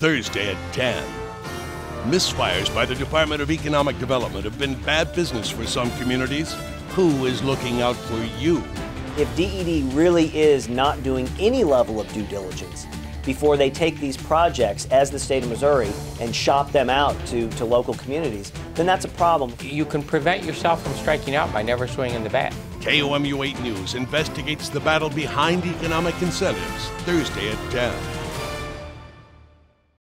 Thursday at 10. Misfires by the Department of Economic Development have been bad business for some communities. Who is looking out for you? If DED really is not doing any level of due diligence before they take these projects as the state of Missouri and shop them out to, to local communities, then that's a problem. You can prevent yourself from striking out by never swinging the bat. KOMU 8 News investigates the battle behind economic incentives Thursday at 10.